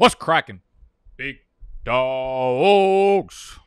What's cracking? Big dogs.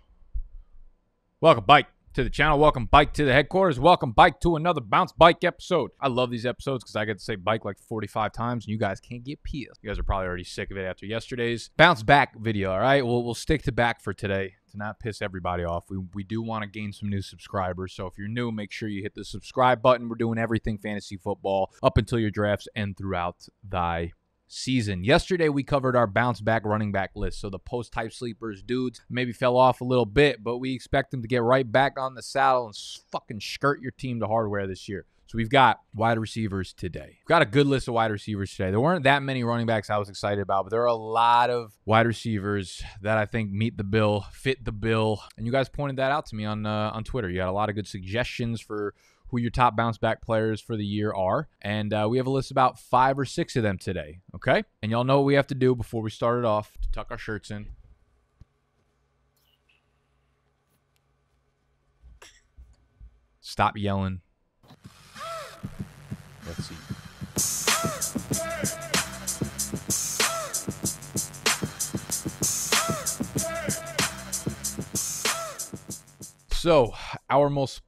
Welcome, Bike, to the channel. Welcome, Bike, to the headquarters. Welcome, Bike, to another Bounce Bike episode. I love these episodes because I get to say bike like 45 times and you guys can't get pissed. You guys are probably already sick of it after yesterday's bounce back video, all right? We'll, we'll stick to back for today to not piss everybody off. We, we do want to gain some new subscribers. So if you're new, make sure you hit the subscribe button. We're doing everything fantasy football up until your drafts and throughout thy season. Yesterday, we covered our bounce back running back list. So the post hype sleepers, dudes, maybe fell off a little bit, but we expect them to get right back on the saddle and fucking skirt your team to hardware this year. So we've got wide receivers today. We've got a good list of wide receivers today. There weren't that many running backs I was excited about, but there are a lot of wide receivers that I think meet the bill, fit the bill, and you guys pointed that out to me on uh, on Twitter. You had a lot of good suggestions for who your top bounce back players for the year are. And uh, we have a list about five or six of them today. Okay. And y'all know what we have to do before we start it off to tuck our shirts in. Stop yelling. Let's see. So, our most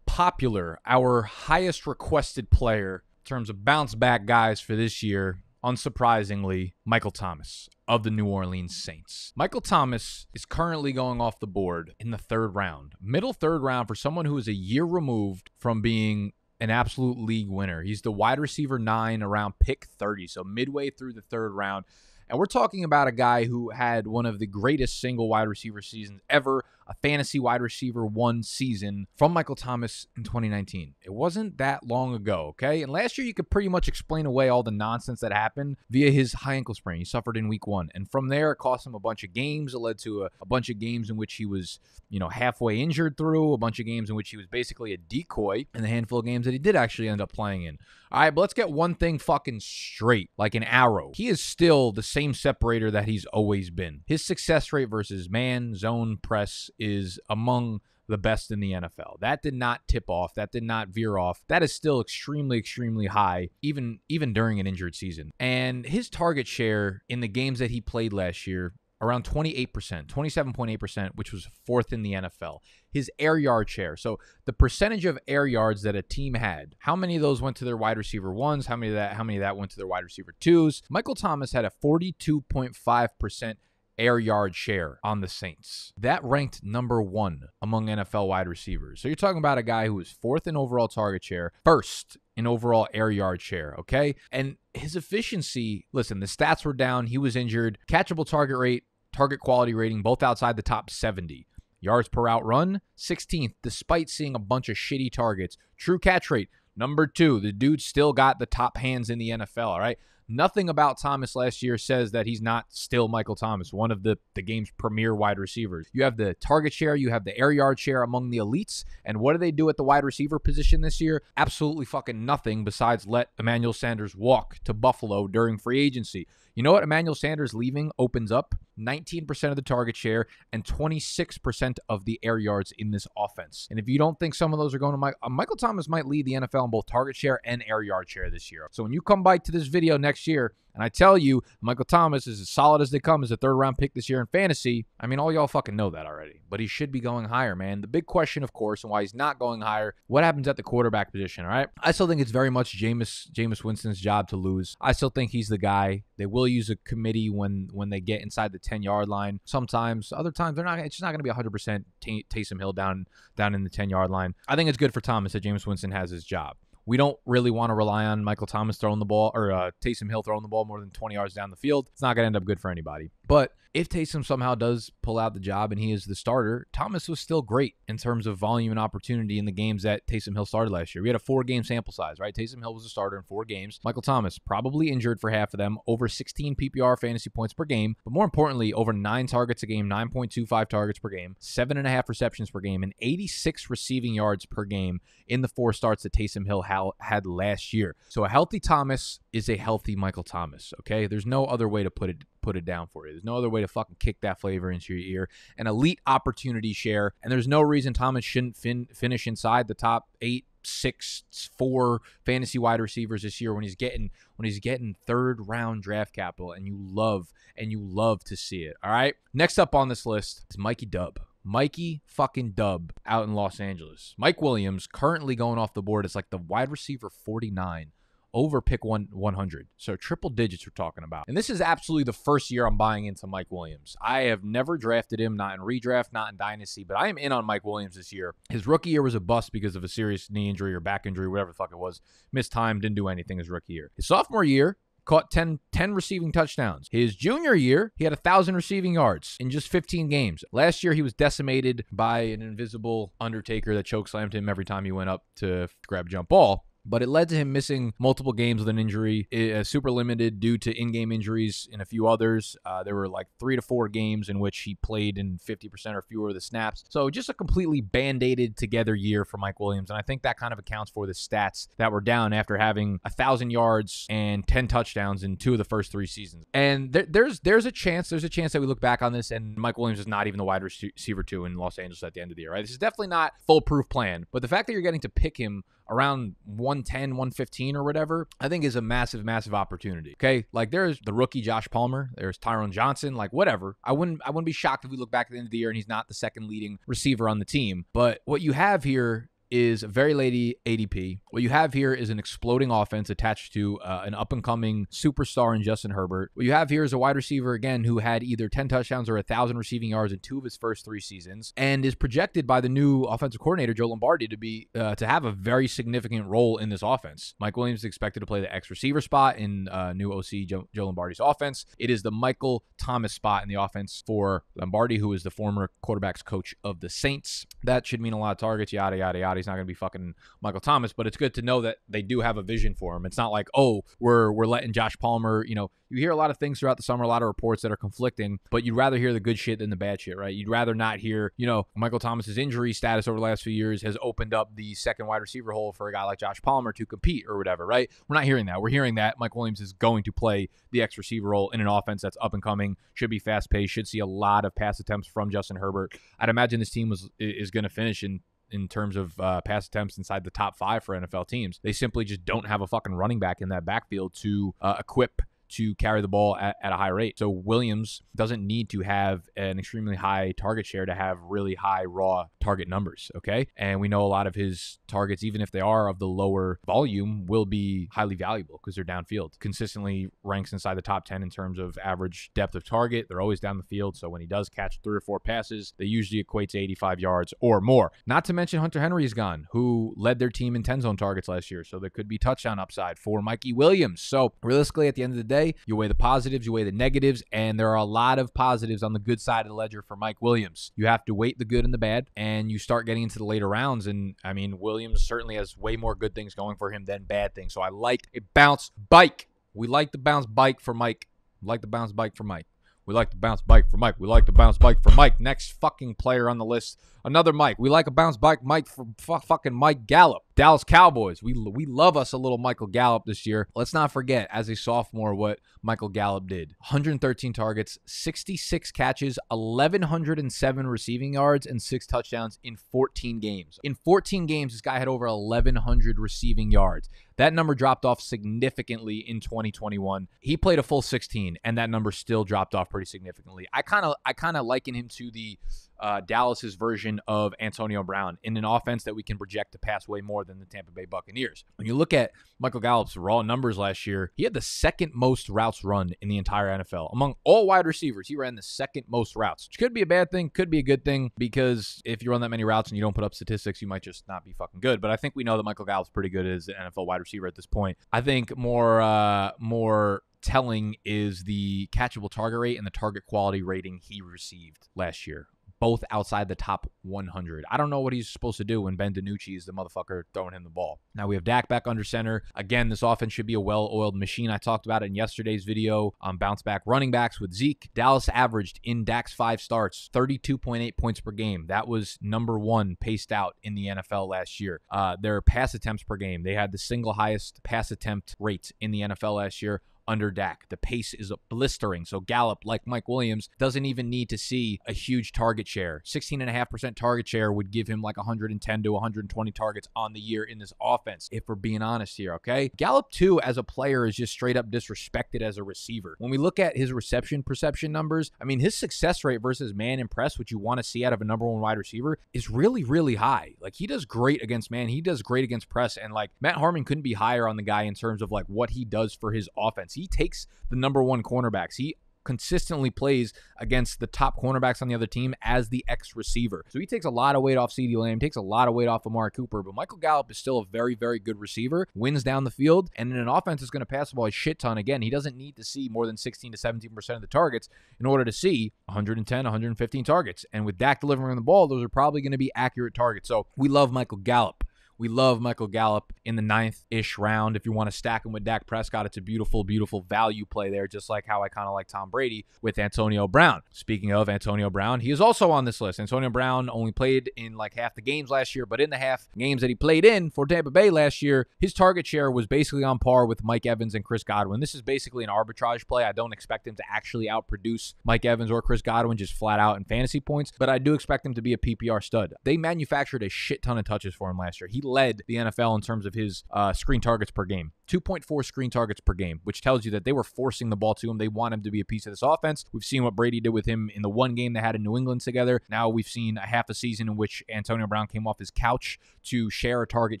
popular, our highest requested player in terms of bounce back guys for this year, unsurprisingly, Michael Thomas of the New Orleans Saints. Michael Thomas is currently going off the board in the third round, middle third round for someone who is a year removed from being an absolute league winner. He's the wide receiver nine around pick 30, so midway through the third round. And we're talking about a guy who had one of the greatest single wide receiver seasons ever, a fantasy wide receiver one season from Michael Thomas in 2019. It wasn't that long ago, okay? And last year, you could pretty much explain away all the nonsense that happened via his high ankle sprain he suffered in week one. And from there, it cost him a bunch of games. It led to a, a bunch of games in which he was, you know, halfway injured through, a bunch of games in which he was basically a decoy, and the handful of games that he did actually end up playing in. All right, but let's get one thing fucking straight, like an arrow. He is still the same separator that he's always been. His success rate versus man, zone, press is among the best in the NFL. That did not tip off. That did not veer off. That is still extremely, extremely high, even even during an injured season. And his target share in the games that he played last year around 28%, 27.8%, which was fourth in the NFL. His air yard share. So the percentage of air yards that a team had, how many of those went to their wide receiver ones? How many of that how many of that went to their wide receiver twos? Michael Thomas had a 42.5% air yard share on the Saints. That ranked number one among NFL wide receivers. So you're talking about a guy who was fourth in overall target share, first in overall air yard share, okay? And his efficiency, listen, the stats were down. He was injured. Catchable target rate, target quality rating, both outside the top 70. Yards per route run, 16th, despite seeing a bunch of shitty targets. True catch rate, number two. The dude still got the top hands in the NFL, all right? Nothing about Thomas last year says that he's not still Michael Thomas, one of the, the game's premier wide receivers. You have the target share, you have the air yard share among the elites. And what do they do at the wide receiver position this year? Absolutely fucking nothing besides let Emmanuel Sanders walk to Buffalo during free agency. You know what Emmanuel Sanders leaving opens up? 19% of the target share and 26% of the air yards in this offense. And if you don't think some of those are going to Mike, uh, Michael Thomas might lead the NFL in both target share and air yard share this year. So when you come back to this video next year, and I tell you, Michael Thomas is as solid as they come as a third round pick this year in fantasy. I mean, all y'all fucking know that already. But he should be going higher, man. The big question, of course, and why he's not going higher, what happens at the quarterback position, all right? I still think it's very much Jameis Jameis Winston's job to lose. I still think he's the guy. They will use a committee when when they get inside the 10 yard line. Sometimes, other times they're not. It's just not going to be 100 percent Taysom Hill down down in the 10 yard line. I think it's good for Thomas that Jameis Winston has his job. We don't really want to rely on Michael Thomas throwing the ball or uh, Taysom Hill throwing the ball more than 20 yards down the field. It's not going to end up good for anybody. But if Taysom somehow does pull out the job and he is the starter, Thomas was still great in terms of volume and opportunity in the games that Taysom Hill started last year. We had a four game sample size, right? Taysom Hill was a starter in four games. Michael Thomas, probably injured for half of them, over 16 PPR fantasy points per game, but more importantly, over nine targets a game, 9.25 targets per game, seven and a half receptions per game, and 86 receiving yards per game in the four starts that Taysom Hill had last year. So a healthy Thomas is a healthy Michael Thomas, okay? There's no other way to put it put it down for you. There's no other way to fucking kick that flavor into your ear. An elite opportunity share, and there's no reason Thomas shouldn't fin- finish inside the top eight six, four fantasy wide receivers this year when he's getting when he's getting third round draft capital, and you love and you love to see it. All right. Next up on this list is Mikey Dub. Mikey fucking Dub out in Los Angeles. Mike Williams currently going off the board as like the wide receiver 49 over pick one 100. So triple digits we're talking about. And this is absolutely the first year I'm buying into Mike Williams. I have never drafted him, not in redraft, not in dynasty, but I am in on Mike Williams this year. His rookie year was a bust because of a serious knee injury or back injury, whatever the fuck it was. Missed time, didn't do anything his rookie year. His sophomore year, caught 10, 10 receiving touchdowns. His junior year, he had 1,000 receiving yards in just 15 games. Last year, he was decimated by an invisible Undertaker that chokeslammed him every time he went up to grab jump ball but it led to him missing multiple games with an injury, uh, super limited due to in-game injuries and a few others. Uh, there were like three to four games in which he played in 50% or fewer of the snaps. So just a completely band-aided together year for Mike Williams, and I think that kind of accounts for the stats that were down after having a thousand yards and 10 touchdowns in two of the first three seasons. And there, there's there's a chance there's a chance that we look back on this and Mike Williams is not even the wide receiver two in Los Angeles at the end of the year. Right? This is definitely not foolproof plan, but the fact that you're getting to pick him around 110, 115 or whatever, I think is a massive, massive opportunity. Okay. Like there's the rookie Josh Palmer, there's Tyron Johnson, like whatever. I wouldn't I wouldn't be shocked if we look back at the end of the year and he's not the second leading receiver on the team. But what you have here is very lady ADP. What you have here is an exploding offense attached to uh, an up and coming superstar in Justin Herbert. What you have here is a wide receiver, again, who had either 10 touchdowns or 1,000 receiving yards in two of his first three seasons and is projected by the new offensive coordinator, Joe Lombardi, to be uh, to have a very significant role in this offense. Mike Williams is expected to play the X receiver spot in uh, new OC Joe, Joe Lombardi's offense. It is the Michael Thomas spot in the offense for Lombardi, who is the former quarterbacks coach of the Saints. That should mean a lot of targets, yada, yada, yada. He's not going to be fucking Michael Thomas, but it's good to know that they do have a vision for him. It's not like, oh, we're we're letting Josh Palmer, you know, you hear a lot of things throughout the summer, a lot of reports that are conflicting, but you'd rather hear the good shit than the bad shit, right? You'd rather not hear, you know, Michael Thomas's injury status over the last few years has opened up the second wide receiver hole for a guy like Josh Palmer to compete or whatever, right? We're not hearing that. We're hearing that Mike Williams is going to play the X receiver role in an offense that's up and coming, should be fast paced, should see a lot of pass attempts from Justin Herbert. I'd imagine this team was is going to finish in in terms of uh, pass attempts inside the top five for NFL teams. They simply just don't have a fucking running back in that backfield to uh, equip to carry the ball at, at, a high rate. So Williams doesn't need to have an extremely high target share to have really high raw target numbers. Okay. And we know a lot of his targets, even if they are of the lower volume, will be highly valuable because they're downfield. Consistently ranks inside the top 10 in terms of average depth of target. They're always down the field. So when he does catch three or four passes, they usually equate to 85 yards or more. Not to mention Hunter Henry is gone, who led their team in 10 zone targets last year. So there could be touchdown upside for Mikey Williams. So realistically, at the end of the day, day. You weigh the positives, you weigh the negatives, and there are a lot of positives on the good side of the ledger for Mike Williams. You have to weight the good and the bad, and you start getting into the later rounds. And I mean, Williams certainly has way more good things going for him than bad things. So I like a bounce bike. We like the bounce bike for Mike. like the bounce bike for Mike. We like the bounce bike for Mike. We like the bounce bike for Mike. Next fucking player on the list, another Mike. We like a bounce bike Mike for fucking Mike Gallup. Dallas Cowboys. We we love us a little Michael Gallup this year. Let's not forget as a sophomore what Michael Gallup did. 113 targets, 66 catches, 1107 receiving yards and 6 touchdowns in 14 games. In 14 games this guy had over 1100 receiving yards. That number dropped off significantly in 2021. He played a full 16 and that number still dropped off pretty significantly. I kind of I kind of liken him to the uh, Dallas's version of Antonio Brown in an offense that we can project to pass way more than the Tampa Bay Buccaneers. When you look at Michael Gallup's raw numbers last year, he had the second most routes run in the entire NFL. Among all wide receivers, he ran the second most routes, which could be a bad thing, could be a good thing, because if you run that many routes and you don't put up statistics, you might just not be fucking good. But I think we know that Michael Gallup's pretty good as an NFL wide receiver at this point. I think more, uh, more telling is the catchable target rate and the target quality rating he received last year both outside the top 100. I don't know what he's supposed to do when Ben DiNucci is the motherfucker throwing him the ball. Now we have Dak back under center. Again, this offense should be a well-oiled machine. I talked about it in yesterday's video on bounce back running backs with Zeke. Dallas averaged in Dak's five starts 32.8 points per game. That was number one paced out in the NFL last year. Uh, their pass attempts per game, they had the single highest pass attempt rates in the NFL last year under Dak. The pace is blistering. So Gallup, like Mike Williams, doesn't even need to see a huge target share. 16.5% target share would give him like 110 to 120 targets on the year in this offense, if we're being honest here, okay? Gallup, too, as a player, is just straight up disrespected as a receiver. When we look at his reception perception numbers, I mean, his success rate versus man and press, which you want to see out of a number one wide receiver, is really, really high. Like, he does great against man, he does great against press, and like Matt Harmon couldn't be higher on the guy in terms of like what he does for his offense. He takes the number one cornerbacks. He consistently plays against the top cornerbacks on the other team as the X receiver. So he takes a lot of weight off CeeDee Lamb, takes a lot of weight off Amari Cooper, but Michael Gallup is still a very, very good receiver, wins down the field, and in an offense is going to pass the ball a shit ton. Again, he doesn't need to see more than 16 to 17% of the targets in order to see 110, 115 targets. And with Dak delivering the ball, those are probably going to be accurate targets. So we love Michael Gallup. We love Michael Gallup in the ninth ish round. If you want to stack him with Dak Prescott, it's a beautiful, beautiful value play there, just like how I kind of like Tom Brady with Antonio Brown. Speaking of Antonio Brown, he is also on this list. Antonio Brown only played in like half the games last year, but in the half games that he played in for Tampa Bay last year, his target share was basically on par with Mike Evans and Chris Godwin. This is basically an arbitrage play. I don't expect him to actually outproduce Mike Evans or Chris Godwin just flat out in fantasy points, but I do expect him to be a PPR stud. They manufactured a shit ton of touches for him last year. He led the NFL in terms of his uh, screen targets per game. 2.4 screen targets per game, which tells you that they were forcing the ball to him. They want him to be a piece of this offense. We've seen what Brady did with him in the one game they had in New England together. Now we've seen a half a season in which Antonio Brown came off his couch to share a target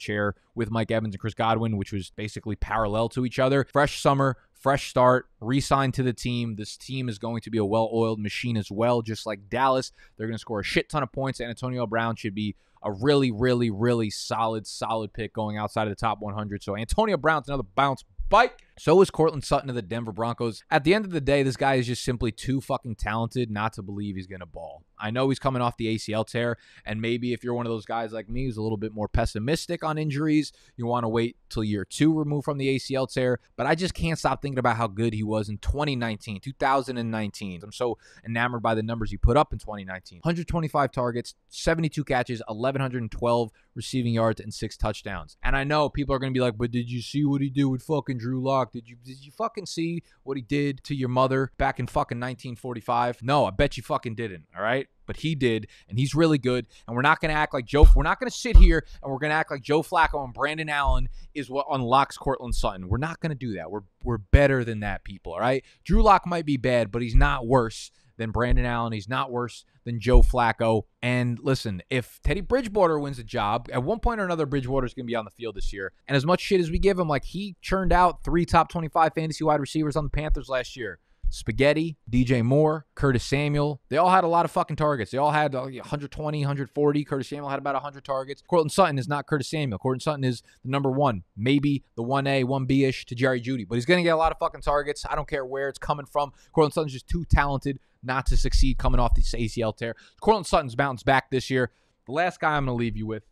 share with Mike Evans and Chris Godwin, which was basically parallel to each other. Fresh summer, fresh start, re signed to the team. This team is going to be a well oiled machine as well, just like Dallas. They're going to score a shit ton of points, Antonio Brown should be a really, really, really solid, solid pick going outside of the top 100. So Antonio Brown's another bounce bike. So is Courtland Sutton of the Denver Broncos. At the end of the day, this guy is just simply too fucking talented not to believe he's going to ball. I know he's coming off the ACL tear, and maybe if you're one of those guys like me who's a little bit more pessimistic on injuries, you want to wait till year two removed from the ACL tear. But I just can't stop thinking about how good he was in 2019, 2019. I'm so enamored by the numbers he put up in 2019 125 targets, 72 catches, 1,112 receiving yards, and six touchdowns. And I know people are going to be like, but did you see what he did with fucking Drew Lock? Did you did you fucking see what he did to your mother back in fucking 1945? No, I bet you fucking didn't. All right but he did, and he's really good. And we're not going to act like Joe. We're not going to sit here and we're going to act like Joe Flacco and Brandon Allen is what unlocks Courtland Sutton. We're not going to do that. We're we're better than that, people. All right, Drew Lock might be bad, but he's not worse than Brandon Allen. He's not worse than Joe Flacco. And listen, if Teddy Bridgewater wins a job, at one point or another, Bridgewater's going to be on the field this year. And as much shit as we give him, like he churned out three top 25 fantasy wide receivers on the Panthers last year. Spaghetti, DJ Moore, Curtis Samuel. They all had a lot of fucking targets. They all had 120, 140. Curtis Samuel had about 100 targets. Courtland Sutton is not Curtis Samuel. Courtland Sutton is the number one, maybe the 1A, 1B ish to Jerry Jeudy, but he's going to get a lot of fucking targets. I don't care where it's coming from. Courtland Sutton's just too talented not to succeed coming off this ACL tear. Courtland Sutton's bounced back this year. The last guy I'm going to leave you with.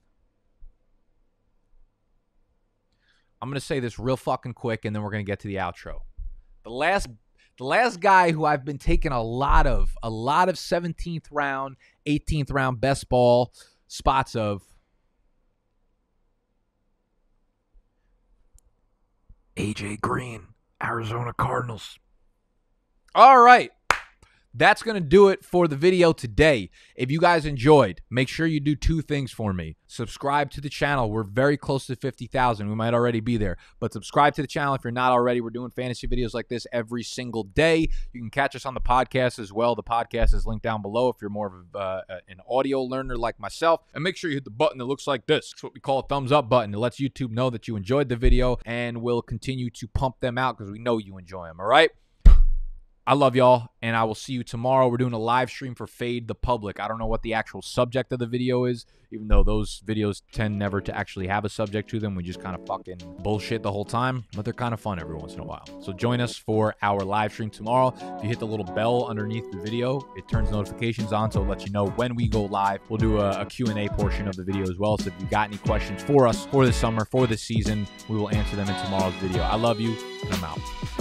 I'm going to say this real fucking quick and then we're going to get to the outro. The last the last guy who I've been taking a lot of, a lot of 17th round, 18th round best ball spots of. AJ Green, Arizona Cardinals. All right that's going to do it for the video today. If you guys enjoyed, make sure you do two things for me. Subscribe to the channel. We're very close to 50,000. We might already be there, but subscribe to the channel if you're not already. We're doing fantasy videos like this every single day. You can catch us on the podcast as well. The podcast is linked down below if you're more of a, uh, an audio learner like myself. And make sure you hit the button that looks like this. It's what we call a thumbs up button. It lets YouTube know that you enjoyed the video and we'll continue to pump them out because we know you enjoy them. All right? I love y'all, and I will see you tomorrow. We're doing a live stream for Fade the Public. I don't know what the actual subject of the video is, even though those videos tend never to actually have a subject to them. We just kind of fucking bullshit the whole time, but they're kind of fun every once in a while. So join us for our live stream tomorrow. If you hit the little bell underneath the video, it turns notifications on, so it lets you know when we go live. We'll do a, a Q&A portion of the video as well, so if you've got any questions for us for the summer, for the season, we will answer them in tomorrow's video. I love you, and I'm out.